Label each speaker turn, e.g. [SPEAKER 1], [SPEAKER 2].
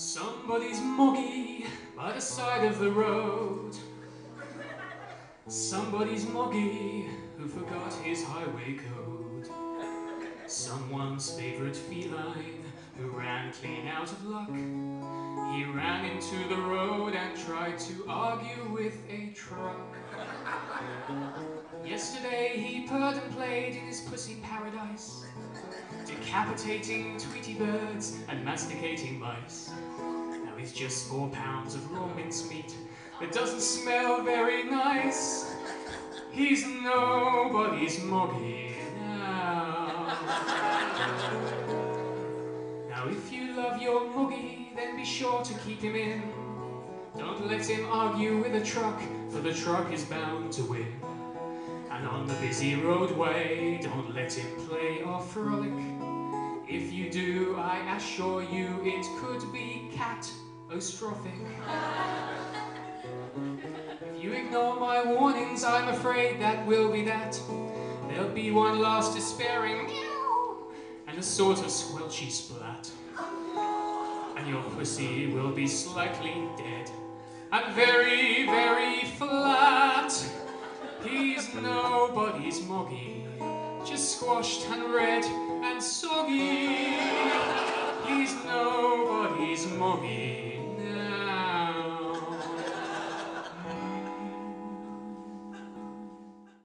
[SPEAKER 1] Somebody's moggy by the side of the road. Somebody's moggy who forgot his highway code. Someone's favorite feline who ran clean out of luck. He ran into the road and tried to argue with a truck. Yesterday he purred and played in his pussy paradise, decapitating Tweety birds and masticating mice. Now he's just four pounds of raw mincemeat that doesn't smell very nice. He's nobody's moggy now. Now if you love your moggy, then be sure to keep him in. Don't let him argue with a truck, for the truck is bound to win. And on the busy roadway, don't let him play or frolic. If you do, I assure you it could be catastrophic. If you ignore my warnings, I'm afraid that will be that. There'll be one last despairing meow and a sort of squelchy splat. And your pussy will be slightly dead and very, very He's nobody's moggy, just squashed and red and soggy. He's nobody's moggy,